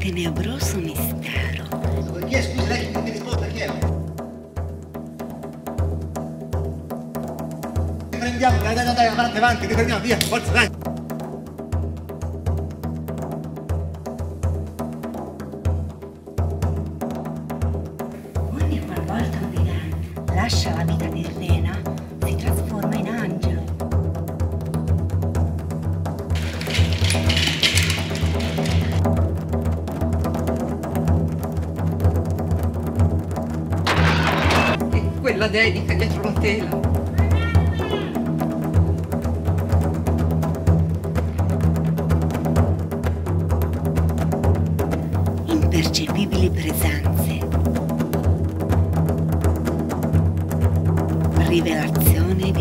tenebroso mistero. Chi è? Scusi, lei che mi risponda, chi è? Riprendiamo, dai, dai, dai, avanti, avanti, riprendiamo, via, forza, dai. Ogni qualvolta un villain lascia la vita terrena, quella dedica dietro la tela. Impercettibili presenze. Rivelazioni